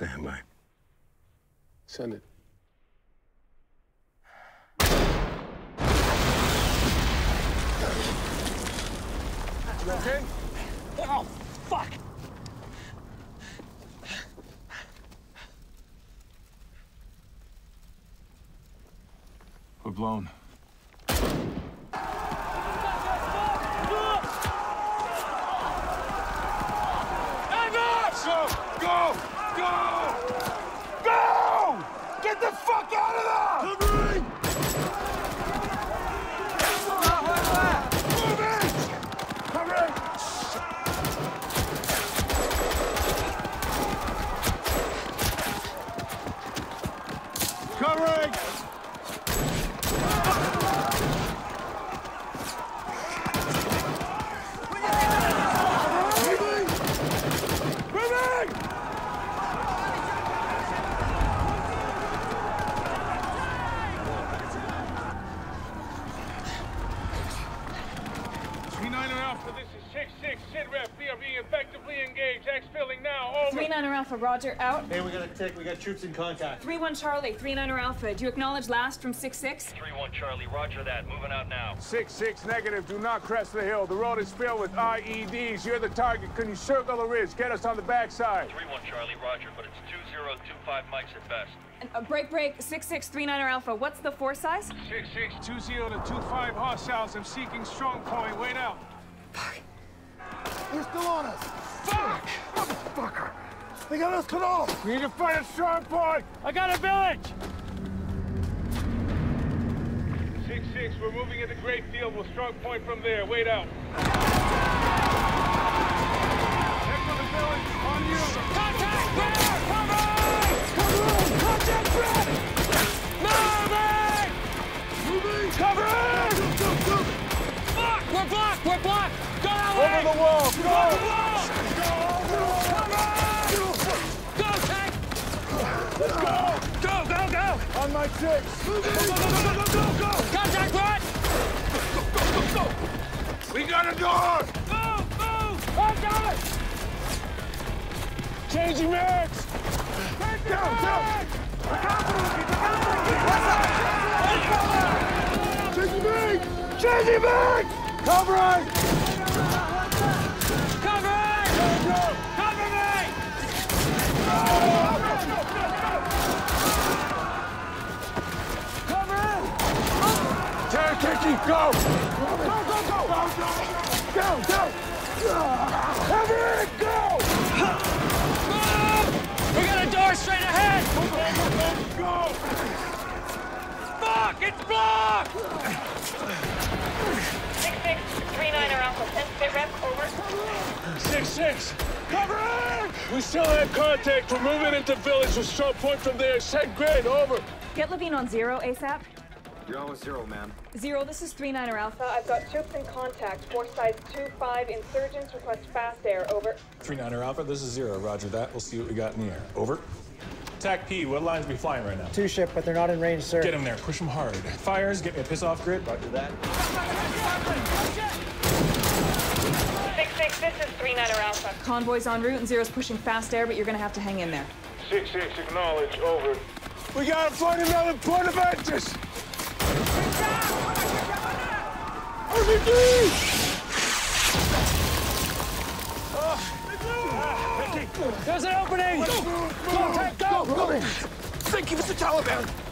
Stand by. Send it. You okay? Oh, fuck! We're blown. Go! Go! Go! Go! Get the fuck out of there! Covering! Moving! 39er Alpha, Roger, out. Hey, we got a tick. We got troops in contact. 3-1 Charlie, 39er Alpha. Do you acknowledge last from 6-6? 3-1 Charlie, roger that. Moving out now. 6-6 negative. Do not crest the hill. The road is filled with IEDs. You're the target. Can you circle the ridge? Get us on the backside. 3-1 Charlie, roger, but it's 2025 mics at best. A uh, break, break, 6639 Alpha. What's the force size? 6620 to 25 hostiles. I'm seeking strong point. Wait out. Fuck. They're still on us. Fuck! Motherfucker! They got us cut off! We need to find a strong point. I got a village! Six six. We're moving into Great Field. We'll strong point from there. Wait out. Head for the village. On you. Contact! Where? Cover! Contact threat! Moving! Moving! Cover! Go, go, go! Fuck! We're blocked! We're blocked! Go that way! Over the wall. Go. Go, On my six! Go, go, go, go, go, go, go! Contact threat! We got a door. Move, move! I got it! Changing mags. Down, down! Changing back! Changing back! Covering! Cover me! Cover me! Turn, Kiki, go. Go, go, go! Down, down! Cover it! Go! Move! We got a door straight ahead! Go. Fuck! It's blocked! 6 6 3 9 Alpha. Send sitrep, over. Six six. Covering. We still have contact. We're moving into village with strong point from there. Set grade. Over. Get Levine on 0 ASAP. You're on zero, ma'am. 0, this is 3 9 Alpha. I've got troops in contact. Force size 2 5. Insurgents request fast air, over. 39er Alpha, this is Zero. Roger that. We'll see what we got in the air. Over. TAC P, what lines we flying right now? Two ship, but they're not in range, sir. Get them there. Push them hard. Fires, get me a piss off grid. Roger that. 6 6, this is 3 9 Alpha. Convoy's en route and Zero's pushing fast air, but you're gonna have to hang in there. Six six. Acknowledge. Over. We gotta find another point of interest. There's an opening! Go, Tank, go! Thank you, Mr. Taliban!